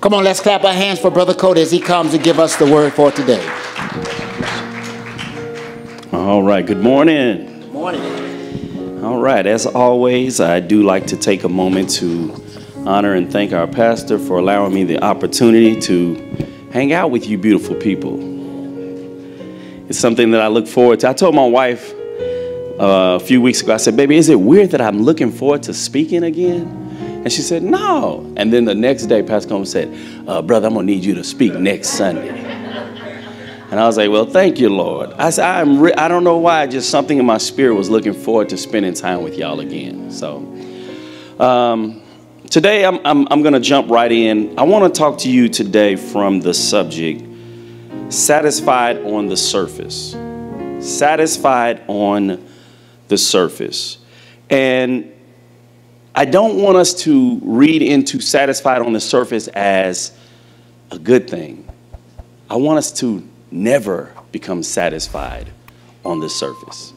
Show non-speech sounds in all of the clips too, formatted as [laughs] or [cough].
Come on, let's clap our hands for Brother Cody as he comes to give us the word for today. All right, good morning. Good morning. All right, as always, I do like to take a moment to honor and thank our pastor for allowing me the opportunity to hang out with you beautiful people. It's something that I look forward to. I told my wife uh, a few weeks ago, I said, Baby, is it weird that I'm looking forward to speaking again? And she said, No. And then the next day, Pastor Coleman said, uh, Brother, I'm going to need you to speak next Sunday. And I was like, Well, thank you, Lord. I said, I'm re- I don't know why, just something in my spirit was looking forward to spending time with y'all again. So, um, today I'm, I'm, I'm going to jump right in. I want to talk to you today from the subject satisfied on the surface. Satisfied on the surface. And I don't want us to read into satisfied on the surface as a good thing. I want us to never become satisfied on the surface.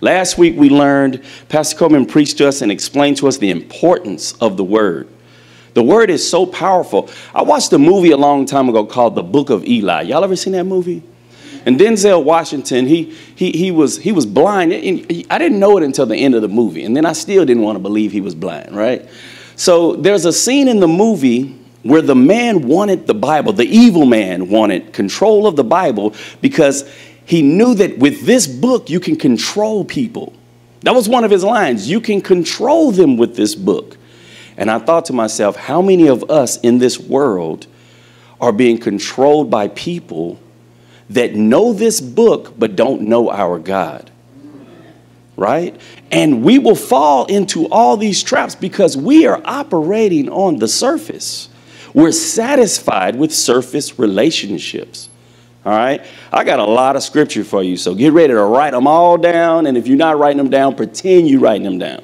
Last week we learned, Pastor Coleman preached to us and explained to us the importance of the word. The word is so powerful. I watched a movie a long time ago called The Book of Eli. Y'all ever seen that movie? And Denzel Washington, he, he, he, was, he was blind. I didn't know it until the end of the movie. And then I still didn't want to believe he was blind, right? So there's a scene in the movie where the man wanted the Bible, the evil man wanted control of the Bible because he knew that with this book you can control people. That was one of his lines. You can control them with this book. And I thought to myself, how many of us in this world are being controlled by people that know this book but don't know our God. Right? And we will fall into all these traps because we are operating on the surface. We're satisfied with surface relationships. All right? I got a lot of scripture for you, so get ready to write them all down. And if you're not writing them down, pretend you're writing them down.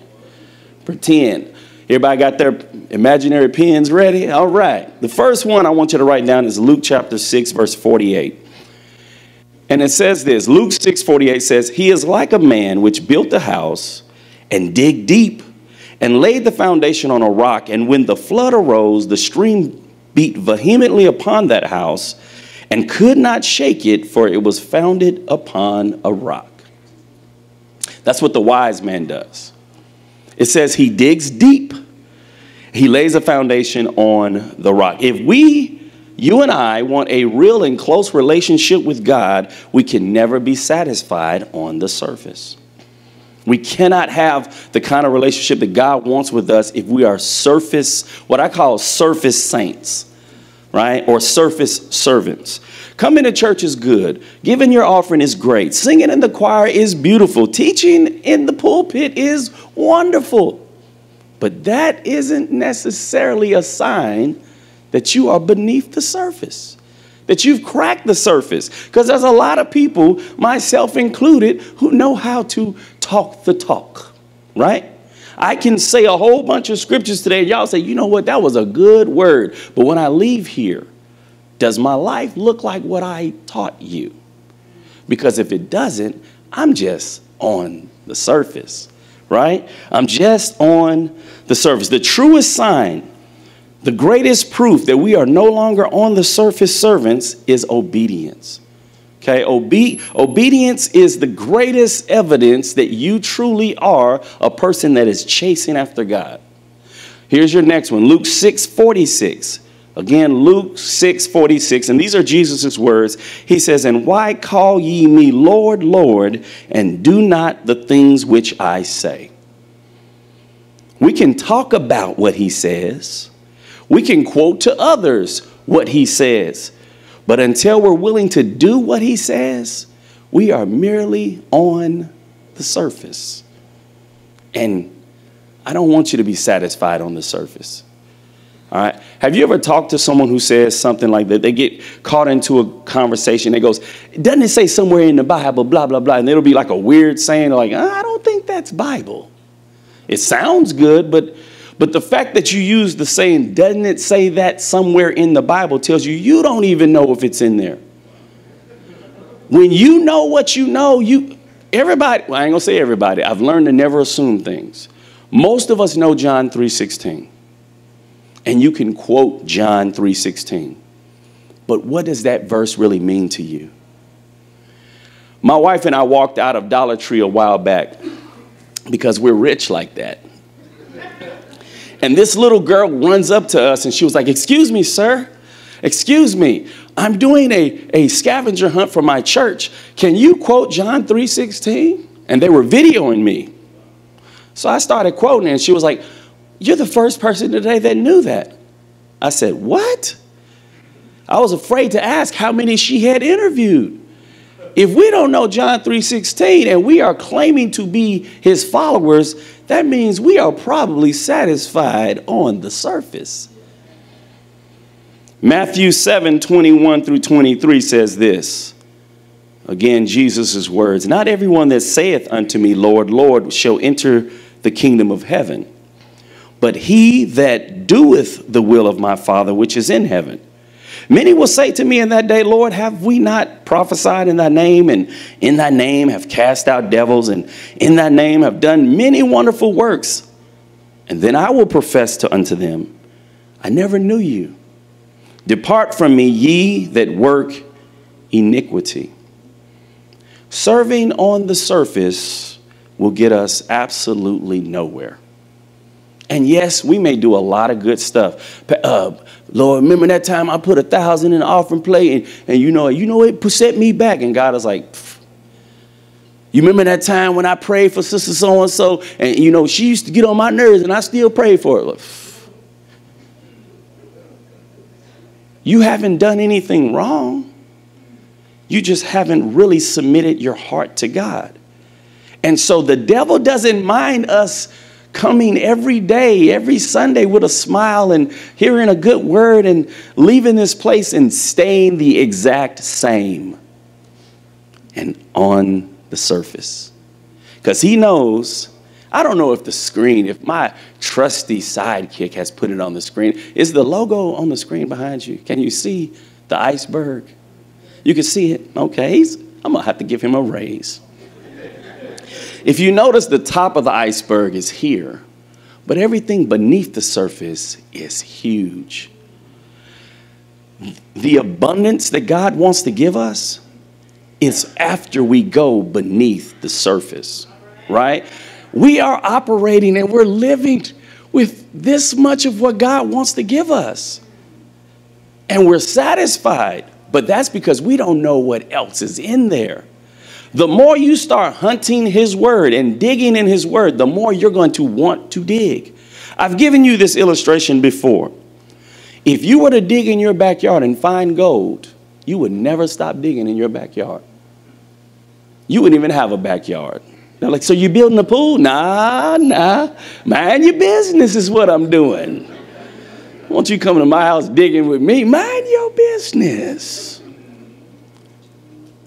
Pretend. Everybody got their imaginary pens ready? All right. The first one I want you to write down is Luke chapter 6, verse 48. And it says this Luke 6 48 says, He is like a man which built a house and dig deep and laid the foundation on a rock. And when the flood arose, the stream beat vehemently upon that house and could not shake it, for it was founded upon a rock. That's what the wise man does. It says he digs deep, he lays a foundation on the rock. If we you and I want a real and close relationship with God, we can never be satisfied on the surface. We cannot have the kind of relationship that God wants with us if we are surface, what I call surface saints, right? Or surface servants. Coming to church is good. Giving your offering is great. Singing in the choir is beautiful. Teaching in the pulpit is wonderful. But that isn't necessarily a sign that you are beneath the surface, that you've cracked the surface. Because there's a lot of people, myself included, who know how to talk the talk, right? I can say a whole bunch of scriptures today, and y'all say, you know what, that was a good word. But when I leave here, does my life look like what I taught you? Because if it doesn't, I'm just on the surface, right? I'm just on the surface. The truest sign the greatest proof that we are no longer on the surface servants is obedience. Okay, Obe- obedience is the greatest evidence that you truly are a person that is chasing after God. Here's your next one Luke 6 46. Again, Luke 6 46, and these are Jesus' words. He says, And why call ye me Lord, Lord, and do not the things which I say? We can talk about what he says, we can quote to others what he says, but until we're willing to do what he says, we are merely on the surface. And I don't want you to be satisfied on the surface. All right. Have you ever talked to someone who says something like that? They get caught into a conversation. It goes, doesn't it say somewhere in the Bible, blah, blah, blah? And it'll be like a weird saying, like, uh, I don't think that's Bible. It sounds good, but but the fact that you use the saying, doesn't it say that somewhere in the Bible, tells you you don't even know if it's in there. When you know what you know, you everybody, well, I ain't gonna say everybody, I've learned to never assume things. Most of us know John 3:16. and you can quote John 3:16. But what does that verse really mean to you? My wife and I walked out of Dollar Tree a while back because we're rich like that. And this little girl runs up to us and she was like, Excuse me, sir. Excuse me. I'm doing a, a scavenger hunt for my church. Can you quote John 3:16? And they were videoing me. So I started quoting and she was like, You're the first person today that knew that. I said, What? I was afraid to ask how many she had interviewed. If we don't know John 3:16 and we are claiming to be his followers, that means we are probably satisfied on the surface. Matthew 7 21 through 23 says this. Again, Jesus' words Not everyone that saith unto me, Lord, Lord, shall enter the kingdom of heaven, but he that doeth the will of my Father which is in heaven. Many will say to me in that day, Lord, have we not prophesied in thy name, and in thy name have cast out devils, and in thy name have done many wonderful works? And then I will profess to unto them, I never knew you. Depart from me, ye that work iniquity. Serving on the surface will get us absolutely nowhere. And yes, we may do a lot of good stuff. Uh, Lord, remember that time I put a thousand in the offering plate and, and you know, you know it set me back. And God is like, Pff. you remember that time when I prayed for sister so and so, and you know, she used to get on my nerves and I still pray for her. Like, you haven't done anything wrong. You just haven't really submitted your heart to God. And so the devil doesn't mind us coming every day, every Sunday with a smile and hearing a good word and leaving this place and staying the exact same and on the surface. Because he knows, I don't know if the screen, if my trusty sidekick has put it on the screen. Is the logo on the screen behind you? Can you see the iceberg? You can see it. Okay, I'm going to have to give him a raise. If you notice, the top of the iceberg is here, but everything beneath the surface is huge. The abundance that God wants to give us is after we go beneath the surface, right? We are operating and we're living with this much of what God wants to give us. And we're satisfied, but that's because we don't know what else is in there. The more you start hunting His Word and digging in His Word, the more you're going to want to dig. I've given you this illustration before. If you were to dig in your backyard and find gold, you would never stop digging in your backyard. You wouldn't even have a backyard. They're like, so you building a pool? Nah, nah. Mind your business is what I'm doing. Won't you come to my house digging with me? Mind your business.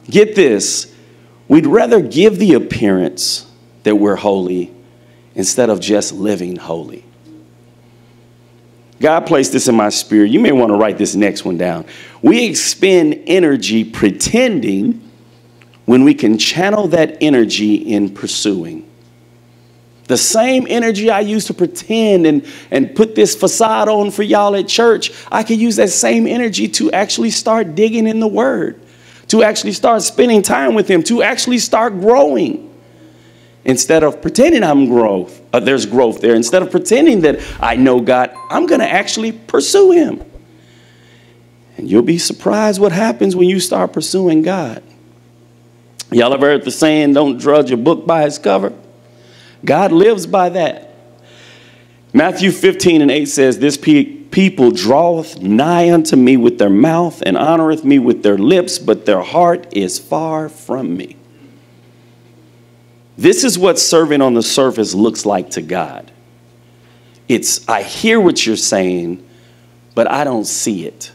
Get this. We'd rather give the appearance that we're holy instead of just living holy. God placed this in my spirit. You may want to write this next one down. We expend energy pretending when we can channel that energy in pursuing. The same energy I used to pretend and, and put this facade on for y'all at church, I can use that same energy to actually start digging in the Word to actually start spending time with Him, to actually start growing. Instead of pretending I'm growth, uh, there's growth there. Instead of pretending that I know God, I'm going to actually pursue Him. And you'll be surprised what happens when you start pursuing God. Y'all ever heard the saying, don't judge a book by its cover? God lives by that. Matthew 15 and 8 says, This people draweth nigh unto me with their mouth and honoreth me with their lips, but their heart is far from me. This is what serving on the surface looks like to God. It's, I hear what you're saying, but I don't see it.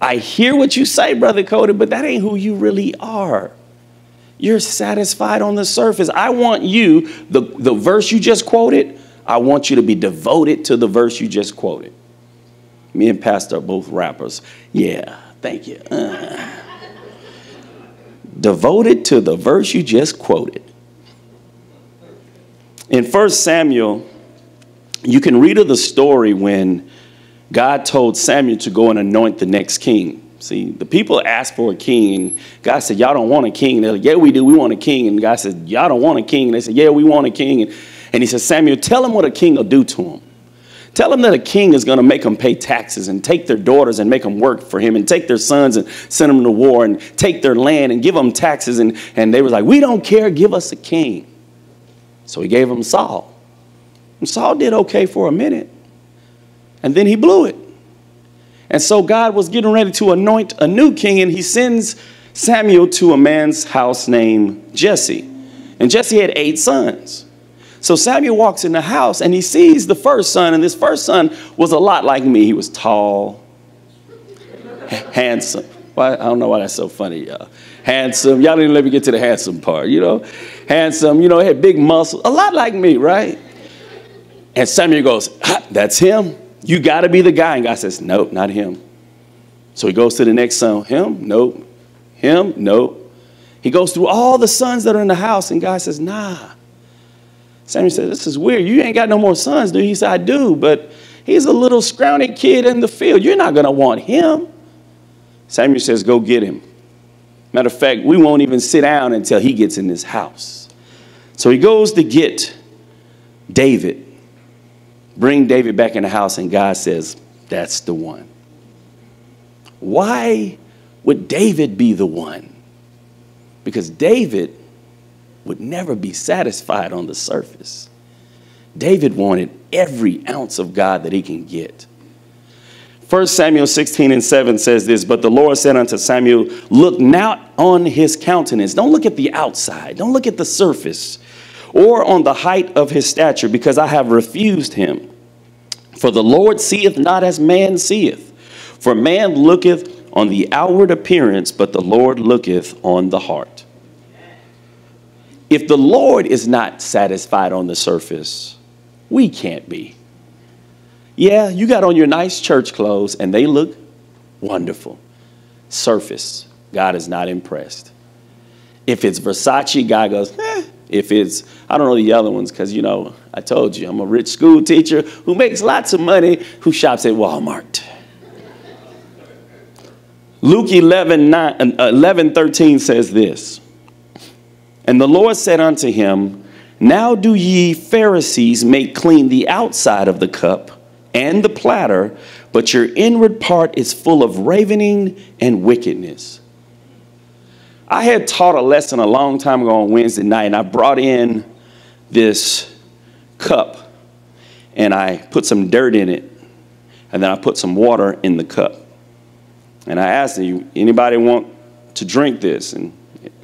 I hear what you say, Brother Cody, but that ain't who you really are. You're satisfied on the surface. I want you, the, the verse you just quoted, I want you to be devoted to the verse you just quoted. Me and Pastor are both rappers. Yeah, thank you. Uh. [laughs] Devoted to the verse you just quoted. In 1 Samuel you can read of the story when God told Samuel to go and anoint the next king. See, the people asked for a king, God said, Y'all don't want a king. They're like, Yeah, we do. We want a king. And God said, Y'all don't want a king. And they said, Yeah, we want a king. And, and he says, Samuel, tell him what a king will do to him. Tell him that a king is going to make them pay taxes and take their daughters and make them work for him and take their sons and send them to war and take their land and give them taxes. And, and they were like, We don't care, give us a king. So he gave him Saul. And Saul did okay for a minute, and then he blew it. And so God was getting ready to anoint a new king, and he sends Samuel to a man's house named Jesse. And Jesse had eight sons. So Samuel walks in the house and he sees the first son, and this first son was a lot like me. He was tall, handsome. Well, I don't know why that's so funny, y'all. Handsome. Y'all didn't let me get to the handsome part, you know? Handsome, you know, had big muscles, a lot like me, right? And Samuel goes, That's him. You got to be the guy. And God says, Nope, not him. So he goes to the next son. Him? Nope. Him? Nope. He goes through all the sons that are in the house, and God says, Nah. Samuel said, This is weird. You ain't got no more sons, do you? He said, I do, but he's a little scrawny kid in the field. You're not going to want him. Samuel says, Go get him. Matter of fact, we won't even sit down until he gets in this house. So he goes to get David, bring David back in the house, and God says, That's the one. Why would David be the one? Because David would never be satisfied on the surface. David wanted every ounce of God that he can get. 1 Samuel 16 and 7 says this, but the Lord said unto Samuel, Look not on his countenance. Don't look at the outside. Don't look at the surface or on the height of his stature, because I have refused him. For the Lord seeth not as man seeth. For man looketh on the outward appearance, but the Lord looketh on the heart. If the Lord is not satisfied on the surface, we can't be. Yeah, you got on your nice church clothes and they look wonderful. Surface, God is not impressed. If it's Versace, God goes, eh. If it's, I don't know the other ones because, you know, I told you, I'm a rich school teacher who makes lots of money who shops at Walmart. Luke 11, 9, 11 13 says this. And the Lord said unto him, Now do ye Pharisees make clean the outside of the cup and the platter, but your inward part is full of ravening and wickedness. I had taught a lesson a long time ago on Wednesday night, and I brought in this cup and I put some dirt in it, and then I put some water in the cup. And I asked anybody want to drink this? And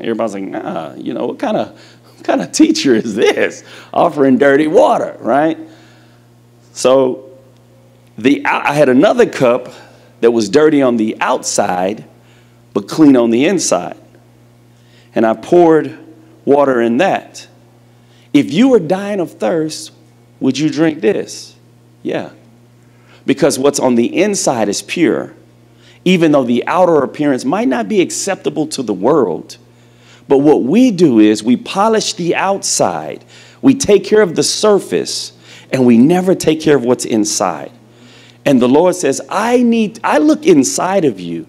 Everybody's like, nah, you know, what kind of what kind of teacher is this offering dirty water, right? So the I had another cup that was dirty on the outside, but clean on the inside. And I poured water in that. If you were dying of thirst, would you drink this? Yeah. Because what's on the inside is pure, even though the outer appearance might not be acceptable to the world. But what we do is we polish the outside, we take care of the surface, and we never take care of what's inside. And the Lord says, I need, I look inside of you.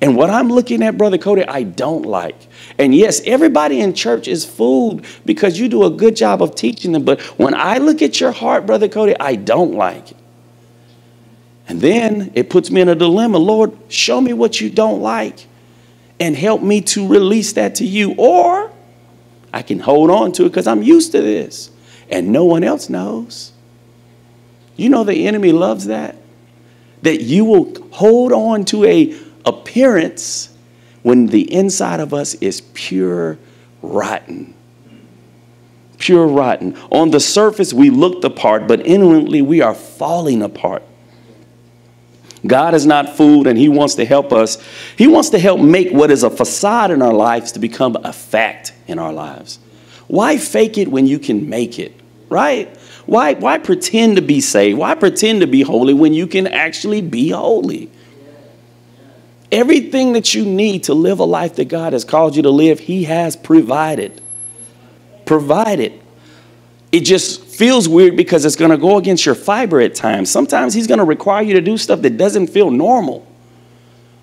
And what I'm looking at, Brother Cody, I don't like. And yes, everybody in church is fooled because you do a good job of teaching them. But when I look at your heart, Brother Cody, I don't like it. And then it puts me in a dilemma. Lord, show me what you don't like and help me to release that to you. Or I can hold on to it because I'm used to this and no one else knows. You know the enemy loves that. That you will hold on to a appearance when the inside of us is pure rotten. Pure rotten. On the surface, we look the part, but inwardly, we are falling apart. God is not fooled and He wants to help us. He wants to help make what is a facade in our lives to become a fact in our lives. Why fake it when you can make it, right? Why, why pretend to be saved? Why pretend to be holy when you can actually be holy? Everything that you need to live a life that God has called you to live, He has provided. Provided. It just feels weird because it's going to go against your fiber at times. Sometimes he's going to require you to do stuff that doesn't feel normal.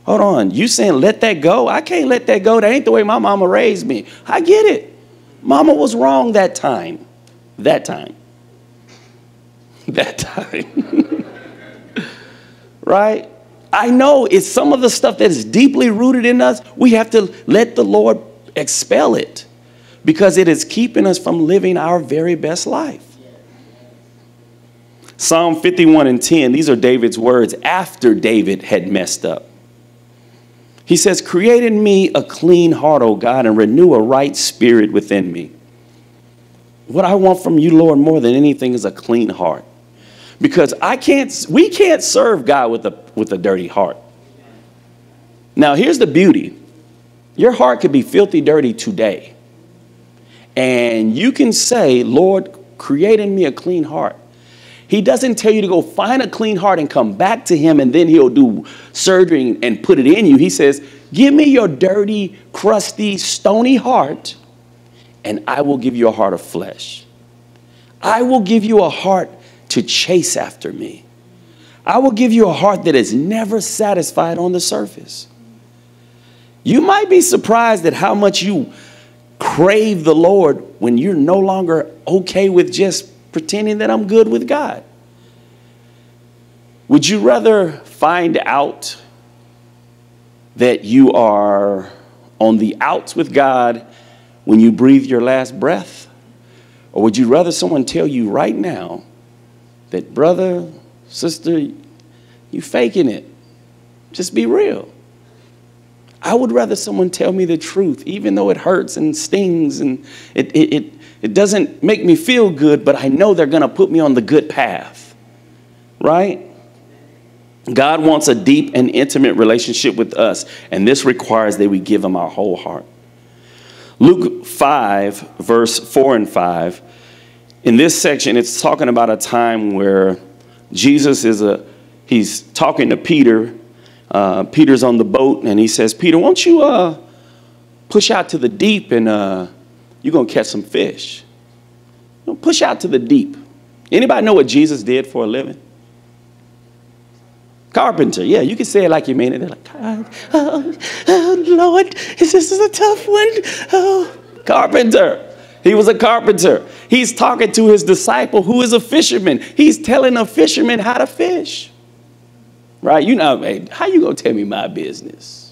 Hold on, you saying let that go? I can't let that go. That ain't the way my mama raised me. I get it. Mama was wrong that time. That time. [laughs] That time. [laughs] right? I know it's some of the stuff that is deeply rooted in us. We have to let the Lord expel it because it is keeping us from living our very best life. Psalm 51 and 10, these are David's words after David had messed up. He says, Create in me a clean heart, O God, and renew a right spirit within me. What I want from you, Lord, more than anything is a clean heart. Because I can't, we can't serve God with a, with a dirty heart. Now, here's the beauty your heart could be filthy dirty today. And you can say, Lord, create in me a clean heart. He doesn't tell you to go find a clean heart and come back to Him and then He'll do surgery and put it in you. He says, Give me your dirty, crusty, stony heart, and I will give you a heart of flesh. I will give you a heart to chase after me. I will give you a heart that is never satisfied on the surface. You might be surprised at how much you crave the Lord when you're no longer okay with just pretending that I'm good with God. Would you rather find out that you are on the outs with God when you breathe your last breath? Or would you rather someone tell you right now that, brother, sister, you faking it. Just be real. I would rather someone tell me the truth, even though it hurts and stings and it, it, it, it doesn't make me feel good, but I know they're going to put me on the good path. Right? God wants a deep and intimate relationship with us, and this requires that we give Him our whole heart. Luke 5, verse 4 and 5 in this section, it's talking about a time where Jesus is a, he's talking to Peter. Uh, Peter's on the boat, and he says, Peter, won't you uh, push out to the deep and uh, you're going to catch some fish? You know, push out to the deep. Anybody know what Jesus did for a living? Carpenter, yeah, you can say it like you mean it. They're like, oh, oh, Lord, this is a tough one. Oh, carpenter. He was a carpenter. He's talking to his disciple who is a fisherman. He's telling a fisherman how to fish. Right? You know, hey, how you to tell me my business?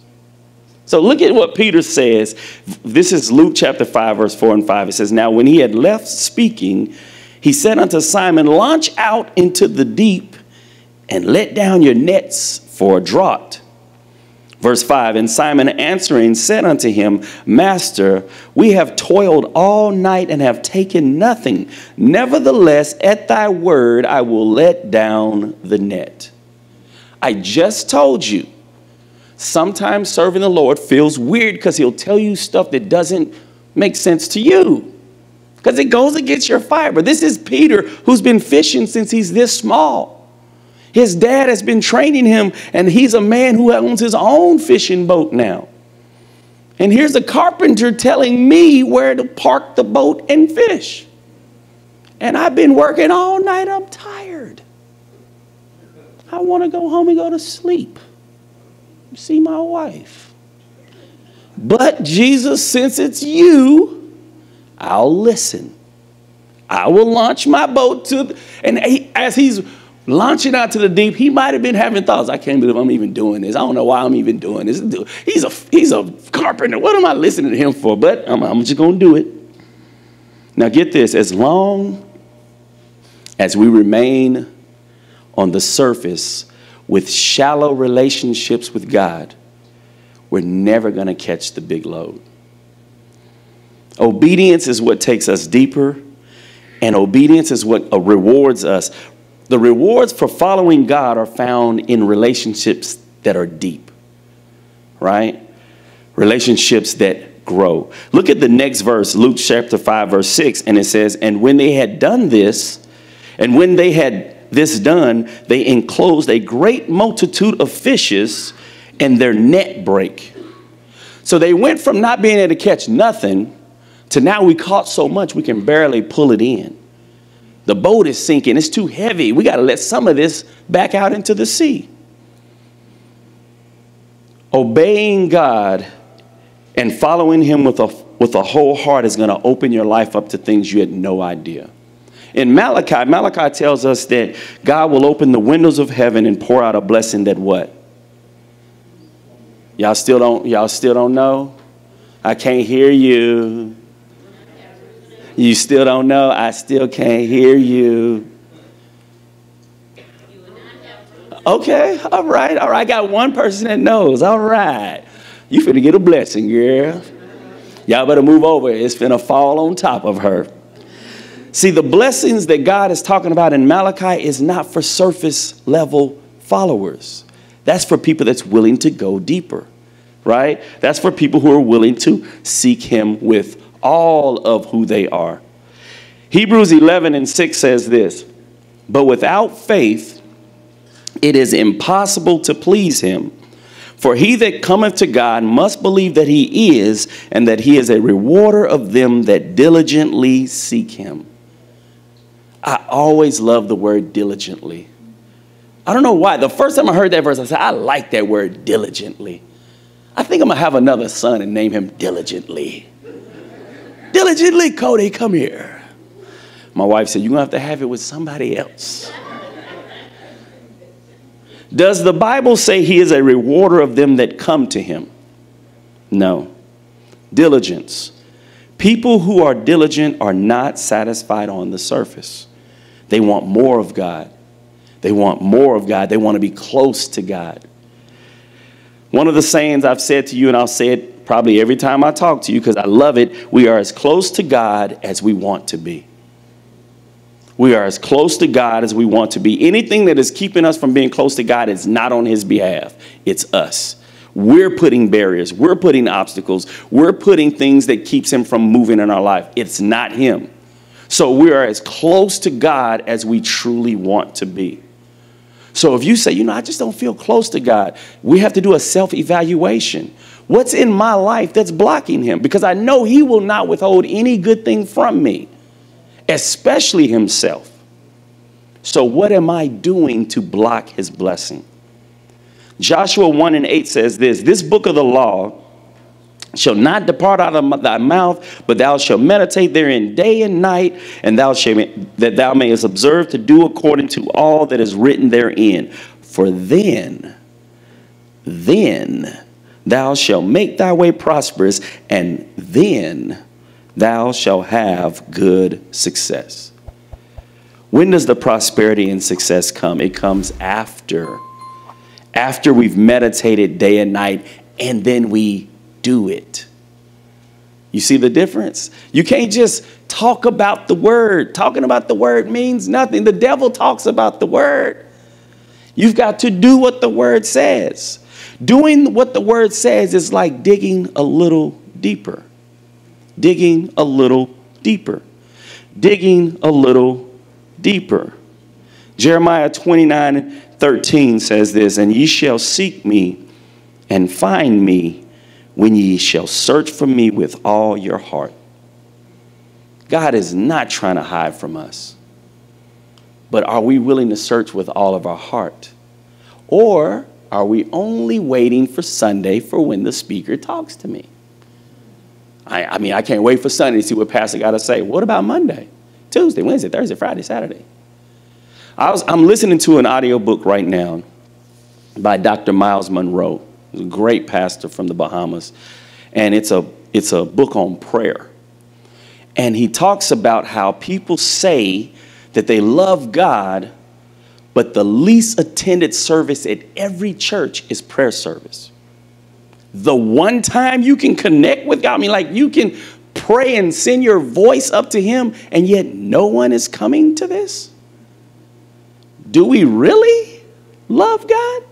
So look at what Peter says. This is Luke chapter 5, verse 4 and 5. It says, Now when he had left speaking, he said unto Simon, Launch out into the deep and let down your nets for a draught. Verse 5 And Simon answering said unto him, Master, we have toiled all night and have taken nothing. Nevertheless, at thy word, I will let down the net. I just told you, sometimes serving the Lord feels weird because he'll tell you stuff that doesn't make sense to you because it goes against your fiber. This is Peter who's been fishing since he's this small. His dad has been training him, and he's a man who owns his own fishing boat now. And here's a carpenter telling me where to park the boat and fish. And I've been working all night, I'm tired. I want to go home and go to sleep, see my wife. But Jesus, since it's you, I'll listen. I will launch my boat to, and he, as he's launching out to the deep, he might have been having thoughts. I can't believe I'm even doing this. I don't know why I'm even doing this. He's a, he's a carpenter. What am I listening to him for? But I'm, I'm just going to do it. Now, get this as long as we remain on the surface with shallow relationships with God, we're never going to catch the big load. Obedience is what takes us deeper, and obedience is what uh, rewards us. The rewards for following God are found in relationships that are deep, right? Relationships that grow. Look at the next verse, Luke chapter 5, verse 6, and it says, And when they had done this, and when they had this done, they enclosed a great multitude of fishes, and their net break. So they went from not being able to catch nothing to now we caught so much we can barely pull it in. The boat is sinking. It's too heavy. We got to let some of this back out into the sea. Obeying God and following Him with a, with a whole heart is going to open your life up to things you had no idea. In Malachi, Malachi tells us that God will open the windows of heaven and pour out a blessing that what? Y'all still don't y'all still don't know? I can't hear you. You still don't know? I still can't hear you. Okay, all right, all right. I got one person that knows. All right. You finna get a blessing, girl. Y'all better move over. It's finna fall on top of her. See, the blessings that God is talking about in Malachi is not for surface level followers. That's for people that's willing to go deeper, right? That's for people who are willing to seek Him with all of who they are. Hebrews 11 and 6 says this But without faith, it is impossible to please Him. For he that cometh to God must believe that he is, and that he is a rewarder of them that diligently seek him. I always love the word diligently. I don't know why. The first time I heard that verse, I said, I like that word diligently. I think I'm going to have another son and name him diligently. diligently, Cody, come here. My wife said, You're going to have to have it with somebody else. Does the Bible say he is a rewarder of them that come to him? No. Diligence. People who are diligent are not satisfied on the surface. They want more of God. They want more of God. They want to be close to God. One of the sayings I've said to you, and I'll say it probably every time I talk to you because I love it we are as close to God as we want to be. We are as close to God as we want to be. Anything that is keeping us from being close to God is not on His behalf, it's us. We're putting barriers, we're putting obstacles, we're putting things that keeps Him from moving in our life. It's not Him. So we are as close to God as we truly want to be. So if you say, you know, I just don't feel close to God, we have to do a self evaluation. What's in my life that's blocking Him? Because I know He will not withhold any good thing from me, especially Himself. So what am I doing to block His blessing? Joshua 1 and 8 says this This book of the law shall not depart out of thy mouth, but thou shalt meditate therein day and night, and thou shalt that thou mayest observe to do according to all that is written therein. For then, then thou shalt make thy way prosperous, and then thou shalt have good success. When does the prosperity and success come? It comes after. After we've meditated day and night, and then we do it. You see the difference? You can't just talk about the word. Talking about the word means nothing. The devil talks about the word. You've got to do what the word says. Doing what the word says is like digging a little deeper. Digging a little deeper. Digging a little deeper. Jeremiah 29 13 says this, and ye shall seek me and find me when ye shall search for me with all your heart. God is not trying to hide from us. But are we willing to search with all of our heart? Or are we only waiting for Sunday for when the speaker talks to me? I, I mean, I can't wait for Sunday to see what Pastor got to say. What about Monday, Tuesday, Wednesday, Thursday, Friday, Saturday? I was, I'm listening to an audiobook right now by Dr. Myles A great pastor from the Bahamas. And it's a, it's a book on prayer. And he talks about how people say that they love God, but the least attended service at every church is prayer service. The one time you can connect with God, I mean, like you can pray and send your voice up to Him, and yet no one is coming to this? Do we really love God?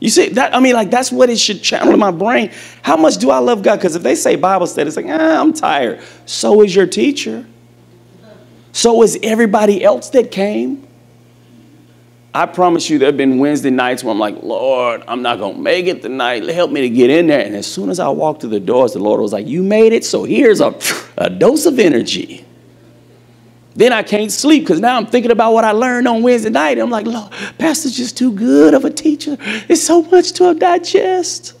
You see that? I mean, like that's what it should channel in my brain. How much do I love God? Because if they say Bible study, it's like, ah, I'm tired. So is your teacher. So is everybody else that came. I promise you, there have been Wednesday nights where I'm like, Lord, I'm not gonna make it tonight. Help me to get in there. And as soon as I walked through the doors, the Lord was like, You made it. So here's a, a dose of energy. Then I can't sleep because now I'm thinking about what I learned on Wednesday night. I'm like, Lord, Pastor's just too good of a teacher. It's so much to digest.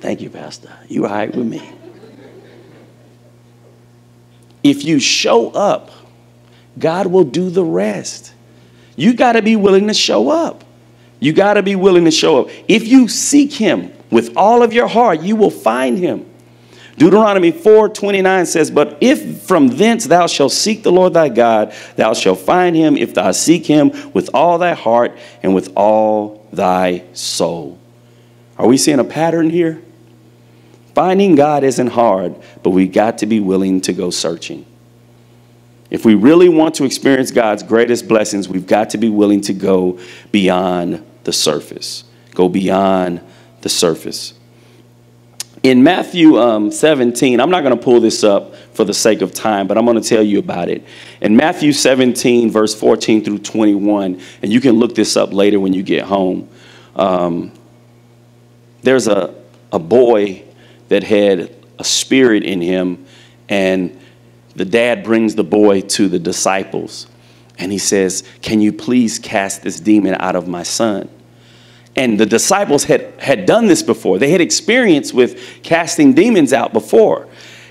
Thank you, Pastor. You are right with me. If you show up, God will do the rest. You got to be willing to show up. You got to be willing to show up. If you seek Him with all of your heart, you will find Him. Deuteronomy 4 29 says, But if from thence thou shalt seek the Lord thy God, thou shalt find him if thou seek him with all thy heart and with all thy soul. Are we seeing a pattern here? Finding God isn't hard, but we've got to be willing to go searching. If we really want to experience God's greatest blessings, we've got to be willing to go beyond the surface. Go beyond the surface. In Matthew um, 17, I'm not going to pull this up for the sake of time, but I'm going to tell you about it. In Matthew 17, verse 14 through 21, and you can look this up later when you get home, um, there's a, a boy that had a spirit in him, and the dad brings the boy to the disciples, and he says, Can you please cast this demon out of my son? And the disciples had, had done this before. They had experience with casting demons out before.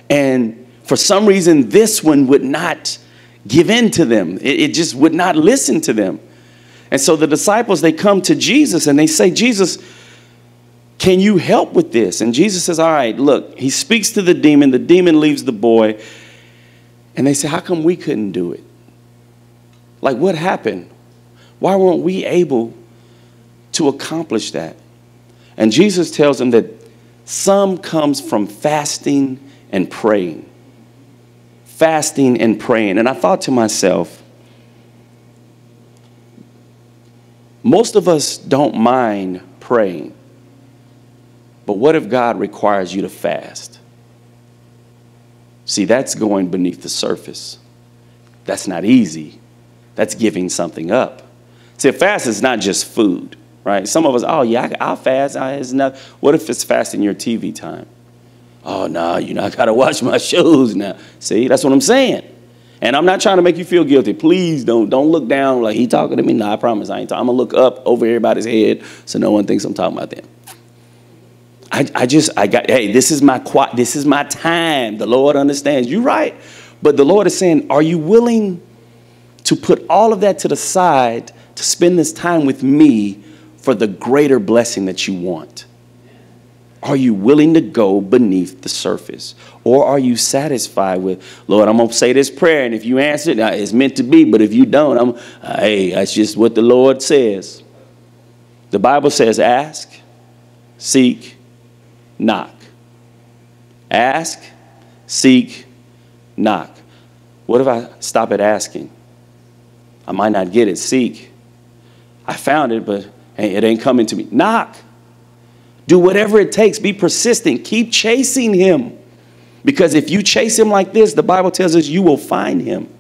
And for some reason, this one would not give in to them, it, it just would not listen to them. And so the disciples, they come to Jesus and they say, Jesus, can you help with this? And Jesus says, All right, look, he speaks to the demon, the demon leaves the boy. And they say, How come we couldn't do it? Like, what happened? Why weren't we able to accomplish that. And Jesus tells them that some comes from fasting and praying. Fasting and praying. And I thought to myself, most of us don't mind praying. But what if God requires you to fast? See, that's going beneath the surface. That's not easy. That's giving something up. See, a fast is not just food right? Some of us, oh yeah, I, will fast. I, it's not, what if it's fasting your TV time? Oh no, you know I gotta watch my [laughs] shows now. See, that's what I'm saying. And I'm not trying to make you feel guilty. Please don't don't look down like he talking to me. No, I promise I ain't. Talking. I'm gonna look up over everybody's head so no one thinks I'm talking about them. I, I just I got hey, this is my this is my time. The Lord understands. You're right. But the Lord is saying, are you willing to put all of that to the side to spend this time with me for the greater blessing that you want? Are you willing to go beneath the surface? Or are you satisfied with, Lord, I'm going to say this prayer, and if you answer it, it's meant to be, but if you don't, I'm, uh, hey, that's just what the Lord says. The Bible says, ask, seek, knock. Ask, seek, knock. What if I stop at asking? I might not get it. Seek. I found it, but Hey, it ain't coming to me. Knock. Do whatever it takes. Be persistent. Keep chasing him. Because if you chase him like this, the Bible tells us you will find him.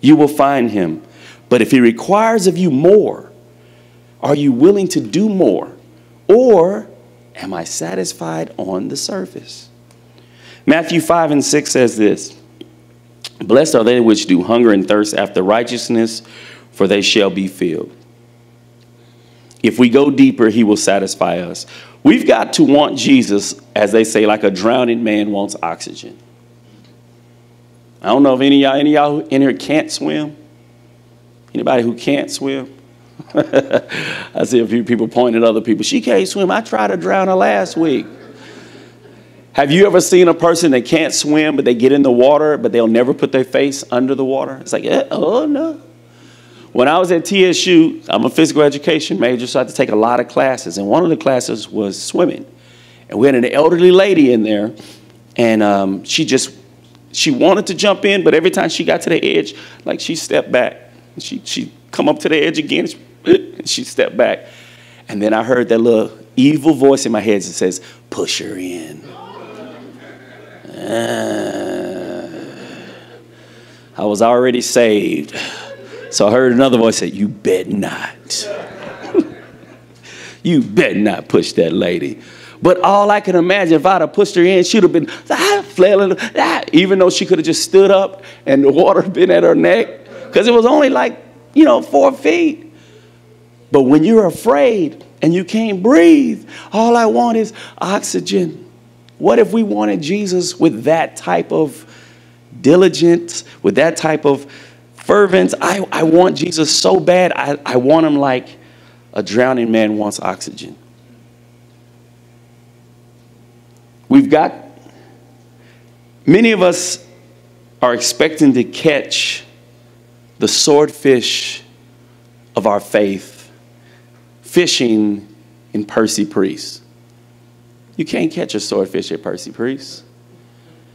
You will find him. But if he requires of you more, are you willing to do more? Or am I satisfied on the surface? Matthew 5 and 6 says this Blessed are they which do hunger and thirst after righteousness, for they shall be filled. If we go deeper, he will satisfy us. We've got to want Jesus, as they say, like a drowning man wants oxygen. I don't know if any y'all, any y'all in here can't swim. Anybody who can't swim? [laughs] I see a few people pointing at other people. She can't swim. I tried to drown her last week. Have you ever seen a person that can't swim, but they get in the water, but they'll never put their face under the water? It's like, eh, oh no. When I was at TSU, I'm a physical education major, so I had to take a lot of classes. And one of the classes was swimming. And we had an elderly lady in there, and um, she just, she wanted to jump in, but every time she got to the edge, like she stepped back. She, she come up to the edge again, and she [laughs] stepped back. And then I heard that little evil voice in my head that says, push her in. Uh, I was already saved. So I heard another voice say, You bet not. [laughs] You bet not push that lady. But all I can imagine, if I'd have pushed her in, she'd have been ah, flailing, ah, even though she could have just stood up and the water [laughs] been at her neck, because it was only like, you know, four feet. But when you're afraid and you can't breathe, all I want is oxygen. What if we wanted Jesus with that type of diligence, with that type of fervence? I, I want Jesus so bad, I, I want him like a drowning man wants oxygen. We've got, many of us are expecting to catch the swordfish of our faith fishing in Percy Priest. You can't catch a swordfish at Percy Priest.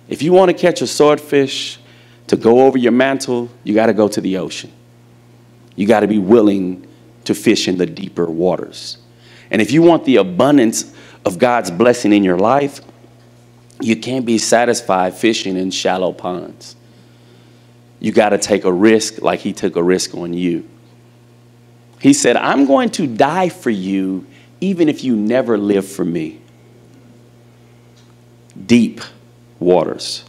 If you want to catch a swordfish to go over your mantle, you got to go to the ocean. You got to be willing to fish in the deeper waters. And if you want the abundance of God's blessing in your life, you can't be satisfied fishing in shallow ponds. You got to take a risk like he took a risk on you. He said, I'm going to die for you even if you never live for me. Deep waters.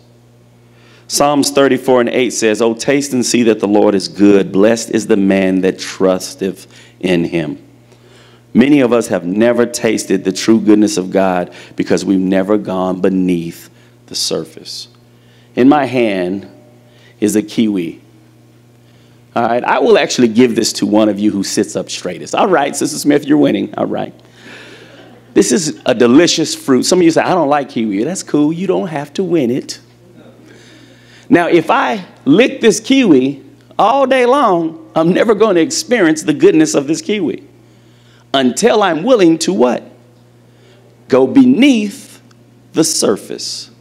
Psalms 34 and 8 says, Oh, taste and see that the Lord is good. Blessed is the man that trusteth in him. Many of us have never tasted the true goodness of God because we've never gone beneath the surface. In my hand is a kiwi. All right, I will actually give this to one of you who sits up straightest. All right, Sister Smith, you're winning. All right. This is a delicious fruit. Some of you say, I don't like kiwi. That's cool. You don't have to win it. Now, if I lick this kiwi all day long, I'm never going to experience the goodness of this kiwi until I'm willing to what? Go beneath the surface,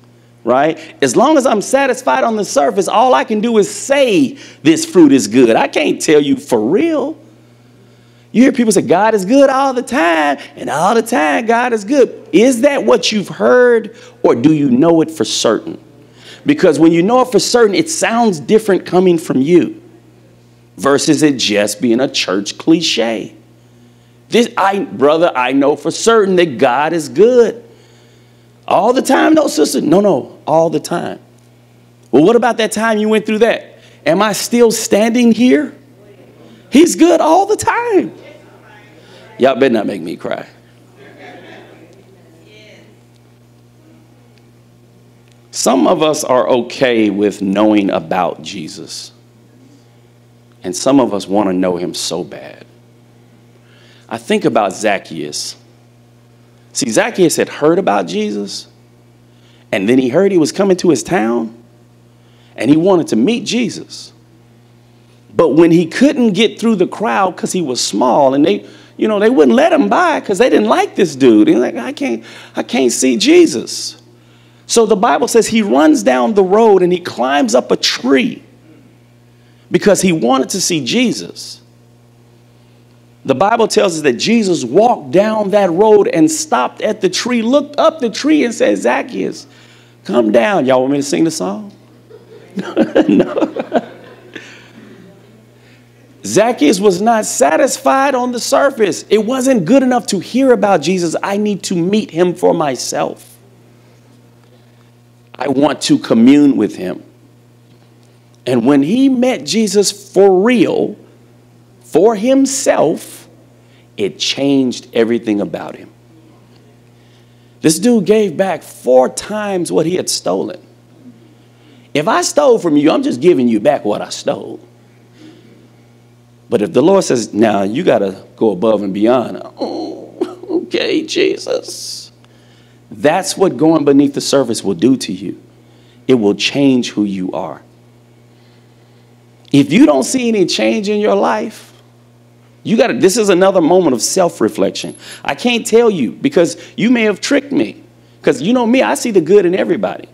right? As long as I'm satisfied on the surface, all I can do is say this fruit is good. I can't tell you for real. You hear people say God is good all the time, and all the time God is good. Is that what you've heard, or do you know it for certain? Because when you know it for certain, it sounds different coming from you versus it just being a church cliche. This, I, brother, I know for certain that God is good. All the time, no, sister? No, no, all the time. Well, what about that time you went through that? Am I still standing here? He's good all the time. Y'all better not make me cry. Some of us are okay with knowing about Jesus, and some of us want to know him so bad. I think about Zacchaeus. See, Zacchaeus had heard about Jesus, and then he heard he was coming to his town, and he wanted to meet Jesus. But when he couldn't get through the crowd because he was small, and they, you know, they wouldn't let him by because they didn't like this dude. He's like, I can't, I can't see Jesus. So the Bible says he runs down the road and he climbs up a tree because he wanted to see Jesus. The Bible tells us that Jesus walked down that road and stopped at the tree, looked up the tree, and said, Zacchaeus, come down. Y'all want me to sing the song? [laughs] no. Zacchaeus was not satisfied on the surface. It wasn't good enough to hear about Jesus. I need to meet him for myself. I want to commune with him. And when he met Jesus for real, for himself, it changed everything about him. This dude gave back four times what he had stolen. If I stole from you, I'm just giving you back what I stole. But if the Lord says, now you got to go above and beyond, oh, [laughs] okay, Jesus. That's what going beneath the surface will do to you. It will change who you are. If you don't see any change in your life, you got this is another moment of self reflection. I can't tell you because you may have tricked me. Because you know me, I see the good in everybody.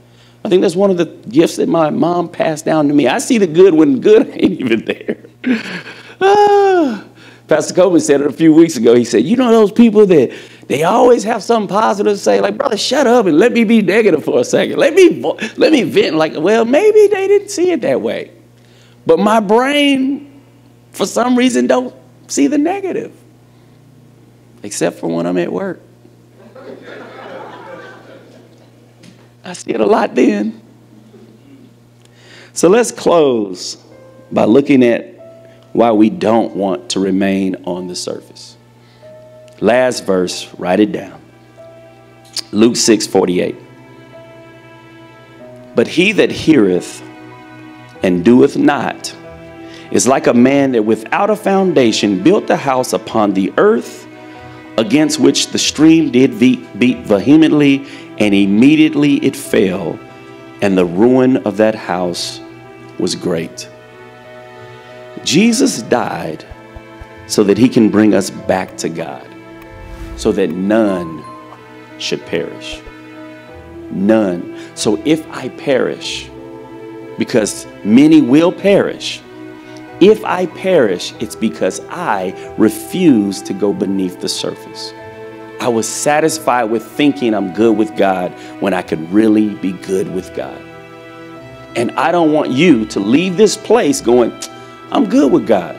I think that's one of the gifts that my mom passed down to me. I see the good when good [laughs] ain't even there. [sighs] ah. Pastor Coleman said it a few weeks ago. He said, You know, those people that they always have something positive to say, like, brother, shut up and let me be negative for a second. Let me, let me vent. Like, well, maybe they didn't see it that way. But my brain, for some reason, don't see the negative. except for when I'm at work. [laughs] I see it a lot then. So let's close by looking at why we don't want to remain on the surface. Last verse, write it down. Luke 6 48. But he that heareth and doeth not is like a man that without a foundation built a house upon the earth against which the stream did beat vehemently, and immediately it fell, and the ruin of that house was great. Jesus died so that he can bring us back to God, so that none should perish. None. So if I perish, because many will perish, if I perish, it's because I refuse to go beneath the surface. I was satisfied with thinking I'm good with God when I could really be good with God. And I don't want you to leave this place going, I'm good with God.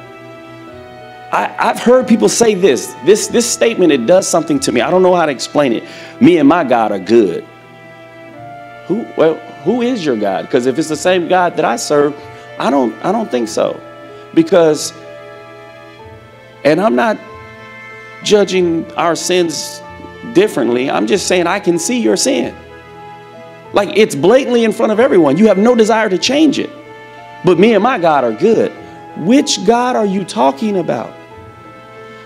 I, have heard people say this, this, this statement, it does something to me. I don't know how to explain it. Me and my God are good. Who, well, who is your God? Because if it's the same God that I serve, I don't, I don't think so. Because, and I'm not judging our sins differently. I'm just saying I can see your sin. Like it's blatantly in front of everyone. You have no desire to change it. But me and my God are good. Which God are you talking about?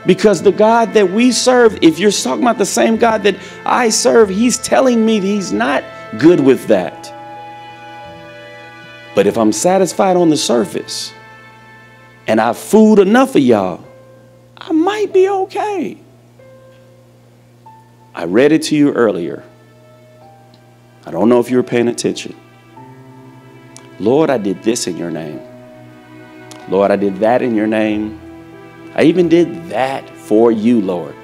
Because the God that we serve, if you're talking about the same God that I serve, He's telling me He's not good with that. But if I'm satisfied on the surface and I've fooled enough of y'all, I might be okay. I read it to you earlier. I don't know if you were paying attention. Lord, I did this in your name. Lord, I did that in your name. I even did that for you, Lord.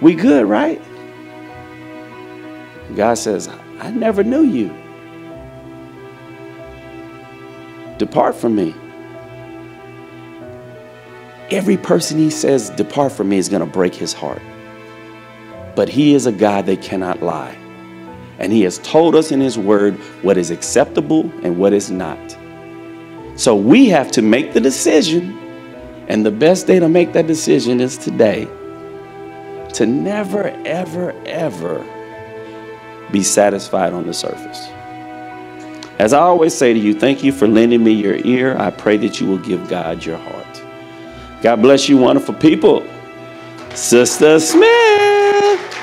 We good, right? God says, I never knew you. Depart from me. Every person he says, Depart from me, is going to break his heart. But he is a God that cannot lie. And he has told us in his word what is acceptable and what is not. So we have to make the decision, and the best day to make that decision is today to never, ever, ever be satisfied on the surface. As I always say to you, thank you for lending me your ear. I pray that you will give God your heart. God bless you, wonderful people. Sister Smith.